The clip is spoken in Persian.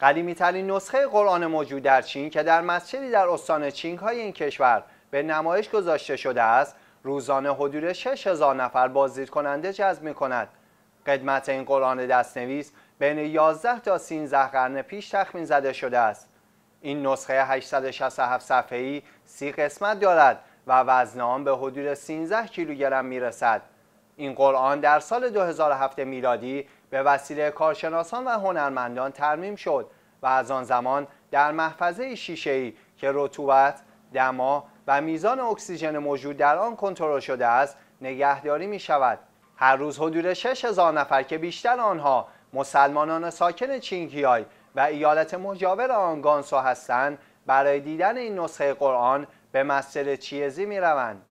قدیمی ترین نسخه قرآن موجود در چین که در مسجدی در استان چینگ های این کشور به نمایش گذاشته شده است روزانه حدود 6000 نفر بازدید کننده جذب می کند. قدمت این قرآن دستنویس بین 11 تا 13 قرن پیش تخمین زده شده است. این نسخه 867 صفحه‌ای 30 قسمت دارد و وزن آن به حدود 13 کیلوگرم می‌رسد. این قرآن در سال 2007 میلادی به وسیله کارشناسان و هنرمندان ترمیم شد و از آن زمان در محفظه شیشه‌ای که رطوبت، دما و میزان اکسیژن موجود در آن کنترل شده است نگهداری می شود. هر روز حدود 6000 نفر که بیشتر آنها مسلمانان ساکن چینگیای و ایالت مجاور آن گانسو هستند برای دیدن این نسخه قرآن به مسجد چیزی می روند.